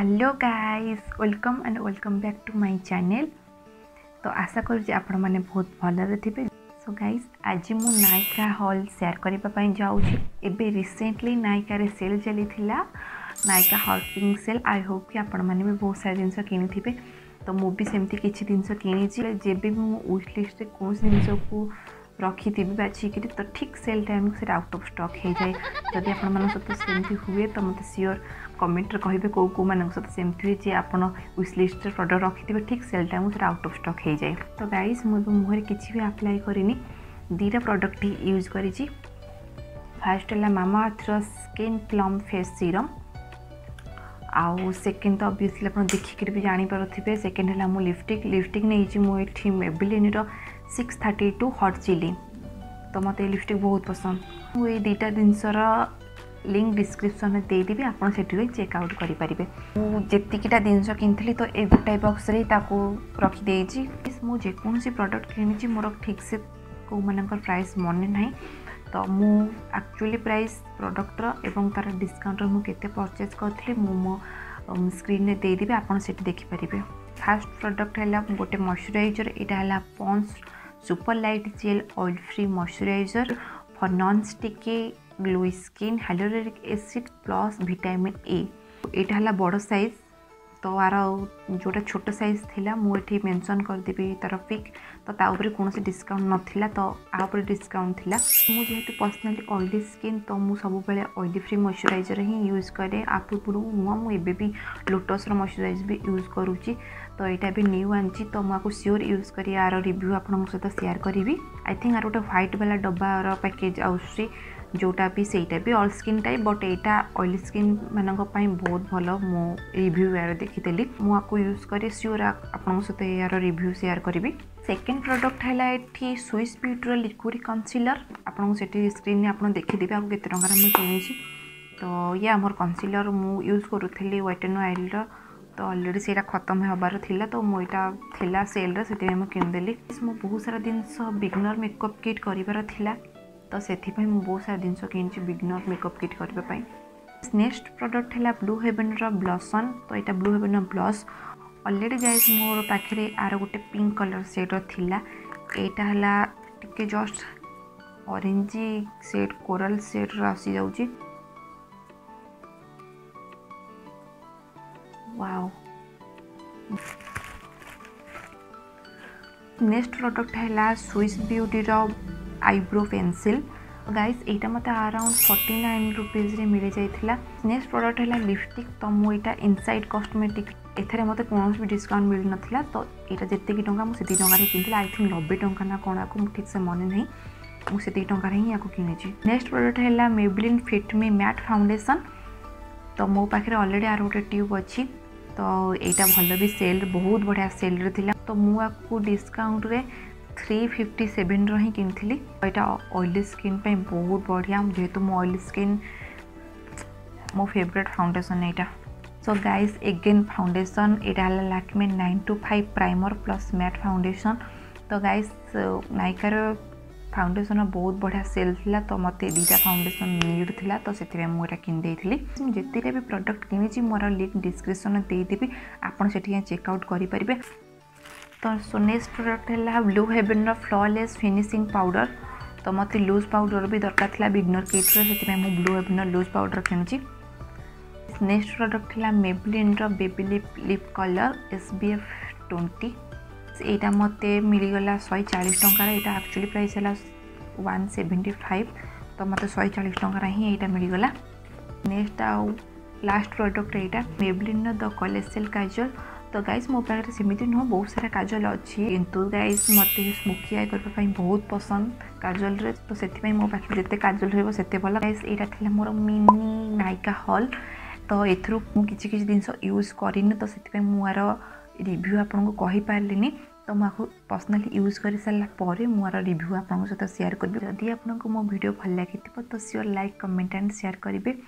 hello guys welcome and welcome back to my channel তো আশা করুছি ଆପଣମାନେ ବହୁତ ଭଲରେ ଥିବେ ସୋ ଗାଇଜ୍ ଆଜି ମୁଁ ନାୟିକା ହଲ୍ ସେୟାର କରିବା ପାଇଁ ଯାଉଛି ଏବେ ରିସେଣ୍ଟଲି ନାୟିକାରେ ସେଲ୍ ଚାଲିଥିଲା ନାୟିକା ହର୍ପିଂ ସେଲ୍ ଆଇ ହୋପ୍ କି ଆପଣମାନେ ବି ବହୁତ ସାରା ଜିନିଷ କିଣିଥିବେ ତ ମୁଁ ବି ସେମିତି କିଛି ଜିନିଷ କିଣିଛି ଯେବେ ବି ମୁଁ ୱିଶ୍ ଲିଷ୍ଟରେ କୌଣସି ଜିନିଷକୁ ରଖିଥିବି ବାଛିକିରି ତ ଠିକ୍ ସେଲ୍ ଟାଇମ୍କୁ ସେଇଟା ଆଉଟ୍ ଅଫ୍ ଷ୍ଟକ୍ ହେଇଯାଏ ଯଦି ଆପଣମାନଙ୍କ ସହିତ ସେମିତି ହୁଏ ତ ମୋତେ ସିଓର କମେଣ୍ଟରେ କହିବେ କେଉଁ କେଉଁମାନଙ୍କ ସହିତ ସେମିତି ହୁଏ ଯେ ଆପଣ ୱିସ୍ ଲିଷ୍ଟରେ ପ୍ରଡ଼କ୍ଟ ରଖିଥିବେ ଠିକ୍ ସେଲ୍ ଟାଇମ୍କୁ ସେଟା ଆଉଟ୍ ଅଫ୍ ଷ୍ଟକ୍ ହେଇଯାଏ ତ ଗାଇସ୍ ମୁଁ ଏବେ ମୁହଁରେ କିଛି ବି ଆପ୍ଲାଏ କରିନି ଦୁଇଟା ପ୍ରଡ଼କ୍ଟ ହିଁ ୟୁଜ୍ କରିଛି ଫାର୍ଷ୍ଟ ହେଲା Mamaearth skin plum face serum ଆଉ ସେକେଣ୍ଡ ତ ଅବଭିୟସ୍ଲି ଆପଣ ଦେଖିକିରି ବି ଜାଣିପାରୁଥିବେ ସେକେଣ୍ଡ ହେଲା ମୁଁ ଲିପଷ୍ଟିକ୍ ଲିପଷ୍ଟିକ୍ ନେଇଛି ମୁଁ ଏଠି ମେବିଲିନ୍ର six thirty two hot chili ତ ମୋତେ ଏ ଲିପଷ୍ଟିକ୍ ବହୁତ ପସନ୍ଦ ମୁଁ ଏଇ ଦୁଇଟା ଜିନିଷର ଲିଙ୍କ୍ ଡିସ୍କ୍ରିପ୍ସନ୍ରେ ଦେଇଦେବି ଆପଣ ସେଠିରୁ ଚେକ୍ ଆଉଟ୍ କରିପାରିବେ ମୁଁ ଯେତିକିଟା ଜିନିଷ କିଣିଥିଲି ତ ଏଭଟା ବକ୍ସରେ ତାକୁ ରଖିଦେଇଛି ମୁଁ ଯେକୌଣସି ପ୍ରଡ଼କ୍ଟ କିଣିଛି ମୋର ଠିକ୍ସେ କେଉଁମାନଙ୍କର ପ୍ରାଇସ୍ ମନେ ନାହିଁ ତ ମୁଁ ଆକ୍ଚୁଆଲି ପ୍ରାଇସ୍ ପ୍ରଡ଼କ୍ଟର ଏବଂ ତା'ର ଡିସ୍କାଉଣ୍ଟର ମୁଁ କେତେ ପରଚେଜ୍ କରିଥିଲି ମୁଁ ମୋ ସ୍କ୍ରିନ୍ରେ ଦେଇଦେବି ଆପଣ ସେଠି ଦେଖିପାରିବେ ଫାର୍ଷ୍ଟ ପ୍ରଡ଼କ୍ଟ ହେଲା ଗୋଟେ ମଇଶ୍ଚରାଇଜର୍ ଏଇଟା ହେଲା Pond's super light gel oil free moisturiser for non sticky glow skin hyaluronic acid plus vitamin A ଏଇଟା बड़ सैज ତ ଆର ଯେଉଁଟା ଛୋଟ ସାଇଜ୍ ଥିଲା ମୁଁ ଏଠି ମେନସନ୍ କରିଦେବି ତା'ର ପିକ୍ ତ ତା ଉପରେ କୌଣସି ଡିସ୍କାଉଣ୍ଟ ନଥିଲା ତ ଆ ଉପରେ ଡିସ୍କାଉଣ୍ଟ ଥିଲା ମୁଁ ଯେହେତୁ ପର୍ସନାଲି ଅଏଲି ସ୍କିନ୍ ତ ମୁଁ ସବୁବେଳେ ଅଏଲି ଫ୍ରି ମଏଶ୍ଚରାଇଜର୍ ହିଁ ୟୁଜ୍ କରେ ଆ ପୂର୍ବରୁ ନୁହଁ ମୁଁ ଏବେ ବି ଲୋଟସ୍ର ମଏଶ୍ଚରାଇଜର୍ ବି ୟୁଜ୍ କରୁଛି ତ ଏଇଟା ବି ନ୍ୟୁ ଆଣିଛି ତ ମୁଁ ଆକୁ ସିଓର୍ ୟୁଜ୍ କରି ଆର ରିଭ୍ୟୁ ଆପଣଙ୍କ ସହିତ ସେୟାର କରିବି ଆଇ ଥିଙ୍କ୍ ଆର ଗୋଟେ ହ୍ୱାଇଟ୍ ବାଲା ଡବାର ପ୍ୟାକେଜ୍ ଆସୁଛି ଯେଉଁଟା ବି ସେଇଟା ବି ଅଏଲ୍ ସ୍କିନ୍ ଟାଇପ୍ ବଟ୍ ଏଇଟା ଅଏଲ୍ ସ୍କିନ୍ମାନଙ୍କ ପାଇଁ ବହୁତ ଭଲ ମୁଁ ରିଭ୍ୟୁ ଏହାର ଦେଖିଥିଲି ମୁଁ ଆକୁ ୟୁଜ୍ କରେ ସିଓର ଆପଣଙ୍କ ସହିତ ଏହାର ରିଭ୍ୟୁ ସେୟାର କରିବି ସେକେଣ୍ଡ ପ୍ରଡ଼କ୍ଟ ହେଲା ଏଠି ସୁଇସ୍ ବିୟୁଟିର ଲିକ୍ୟୁଡ଼ କନସିଲର୍ ଆପଣଙ୍କୁ ସେଠି ସ୍କ୍ରିନ୍ରେ ଆପଣ ଦେଖିଦେବେ ଆଉ କେତେ ଟଙ୍କାର ମୁଁ କିଣିଛି ତ ଇଏ ଆମର କନସିଲର୍ ମୁଁ ୟୁଜ୍ କରୁଥିଲି ୱାଇଟ୍ ଆଣ୍ଡ ଅଏଲ୍ର ତ ଅଲରେଡ଼ି ସେଇଟା ଖତମ ହେବାର ଥିଲା ତ ମୁଁ ଏଇଟା ଥିଲା ସେଲ୍ରେ ସେଥିପାଇଁ ମୁଁ କିଣିଦେଲି ମୁଁ ବହୁତ ସାରା ଜିନିଷ ବିଗନର୍ ମେକଅପ୍ କିଟ୍ କରିବାର ଥିଲା ତ ସେଥିପାଇଁ ମୁଁ ବହୁତ ସାରା ଜିନିଷ କିଣିଛି ବିଗନର୍ ମେକଅପ୍ କିଟ୍ କରିବା ପାଇଁ ନେକ୍ସଟ ପ୍ରଡ଼କ୍ଟ ହେଲା ବ୍ଲୁ ହେଭେନ୍ର ବ୍ଲସନ୍ ତ ଏଇଟା ବ୍ଲୁ ହେଭେନ୍ର ବ୍ଲସ୍ ଅଲରେଡ଼ି ଯାଇସ୍ ମୋର ପାଖରେ ଆର ଗୋଟେ ପିଙ୍କ କଲର୍ ସେଡ଼୍ର ଥିଲା ଏଇଟା ହେଲା ଟିକେ ଜଷ୍ଟ ଅରେଞ୍ଜ ସେଡ଼୍ କୋରାଲ ସେଡ଼୍ର ଆସିଯାଉଛି ୱାଓ ନେକ୍ସଟ ପ୍ରଡ଼କ୍ଟ ହେଲା ସୁଇସ୍ ବିୟୁଟିର ଆଇବ୍ରୋ ପେନସିଲ୍ ଗାଇସ୍ ଏଇଟା ମୋତେ ଆରାଉଣ୍ଡ ଫର୍ଟି ନାଇନ୍ ରୁପିଜ୍ରେ ମିଳିଯାଇଥିଲା ନେକ୍ସଟ ପ୍ରଡ଼କ୍ଟ ହେଲା ଲିପଷ୍ଟିକ୍ ତ ମୁଁ ଏଇଟା ଇନସାଇଡ଼୍ କସ୍ମେଟିକ୍ ଏଥିରେ ମୋତେ କୌଣସି ବି ଡିସକାଉଣ୍ଟ ମିଳିନଥିଲା ତ ଏଇଟା ଯେତିକି ଟଙ୍କା ମୁଁ ସେତିକି ଟଙ୍କାରେ କିଣିଥିଲି ଆଇ ଥିଙ୍କ ନବେ ଟଙ୍କା ନା କ'ଣ ଆକୁ ମୁଁ ଠିକ୍ ସେ ମନେ ନାହିଁ ମୁଁ ସେତିକି ଟଙ୍କାରେ ହିଁ ୟାକୁ କିଣିଛି ନେକ୍ସଟ ପ୍ରଡ଼କ୍ଟ ହେଲା ମେବ୍ଲିନ୍ ଫିଟ୍ମି ମ୍ୟାଟ୍ ଫାଉଣ୍ଡେସନ୍ ତ ମୋ ପାଖରେ ଅଲରେଡ଼ି ଆର ଗୋଟେ ଟ୍ୟୁବ୍ ଅଛି ତ ଏଇଟା ଭଲ ବି ସେଲ୍ ବହୁତ ବଢ଼ିଆ ସେଲ୍ରେ ଥିଲା ତ ମୁଁ ଆକୁ ଡିସକାଉଣ୍ଟରେ থ্রি ଫିଫ୍ଟି ସେଭେନ୍ର ହିଁ କିଣିଥିଲି ଏଇଟା ଅଏଲି ସ୍କିନ୍ ପାଇଁ ବହୁତ ବଢ଼ିଆ ଯେହେତୁ ମୁଁ ଅଏଲି ସ୍କିନ୍ ମୋ ଫେଭରେଟ୍ ଫାଉଣ୍ଡେସନ୍ ଏଇଟା सो गाइज एगेन फाउंडेसन यहाँ Lakme nine two five primer plus matte foundation तो गाइज नायिकार फाउंडेसन बहुत बढ़िया सेल था तो मत दुटा फाउंडेसन नीड था तो से मुझे जिते भी प्रडक्ट कि मोर लिंक डिस्क्रिपन देदेवी आपड़ से चेकआउट करेंगे ତ ସୋ ନେକ୍ସଟ ପ୍ରଡ଼କ୍ଟ ହେଲା ବ୍ଲୁ ହେଭେନ୍ର ଫ୍ଲଲେସ୍ ଫିନିସିଂ ପାଉଡ଼ର ତ ମୋତେ ଲୁଜ୍ ପାଉଡ଼ର ବି ଦରକାର ଥିଲା ବିଗ୍ନର କିଟ୍ରେ ସେଥିପାଇଁ ମୁଁ ବ୍ଲୁ ହେଭେନ୍ର ଲୁଜ୍ ପାଉଡ଼ର କିଣୁଛି ନେକ୍ସଟ ପ୍ରଡ଼କ୍ଟ ହେଲା ମେବ୍ଲିନ୍ର baby lip lip colour S B F twenty ଏଇଟା ମୋତେ ମିଳିଗଲା ଶହେ ଚାଳିଶ ଟଙ୍କାର ଏଇଟା ଆକ୍ଚୁଆଲି ପ୍ରାଇସ୍ ହେଲା ୱାନ୍ ସେଭେଣ୍ଟି ଫାଇଭ୍ ତ ମୋତେ ଶହେ ଚାଳିଶ ଟଙ୍କାର ହିଁ ଏଇଟା ମିଳିଗଲା ନେକ୍ସଟ ଆଉ ଲାଷ୍ଟ ପ୍ରଡ଼କ୍ଟ ଏଇଟା ମେବ୍ଲିନ୍ର ଦ କଲେଜେଲ୍ କାଜଲ୍ ତ ଗାଇସ୍ ମୋ ପାଖରେ ସେମିତି ନୁହଁ ବହୁତ ସାରା କାଜଲ ଅଛି କିନ୍ତୁ ଗାଇସ୍ ମୋତେ ସ୍ମୋକି ଆଇ କରିବା ପାଇଁ ବହୁତ ପସନ୍ଦ କାଜଲରେ ତ ସେଥିପାଇଁ ମୋ ପାଖରେ ଯେତେ କାଜଲ ରହିବ ସେତେ ଭଲ ଗାଇସ୍ ଏଇଟା ଥିଲା ମୋର ମିନି ନାଇକା ହଲ୍ ତ ଏଥିରୁ ମୁଁ କିଛି କିଛି ଜିନିଷ ୟୁଜ୍ କରିନି ତ ସେଥିପାଇଁ ମୁଁ ଆର ରିଭ୍ୟୁ ଆପଣଙ୍କୁ କହିପାରିଲିନି ତ ମୁଁ ଆକୁ ପର୍ସନାଲି ୟୁଜ୍ କରିସାରିଲା ପରେ ମୁଁ ଆର ରିଭ୍ୟୁ ଆପଣଙ୍କ ସହିତ ସେୟାର କରିବି ଯଦି ଆପଣଙ୍କୁ ମୋ ଭିଡ଼ିଓ ଭଲ ଲାଗିଥିବ ତ sure like comment and share କରିବେ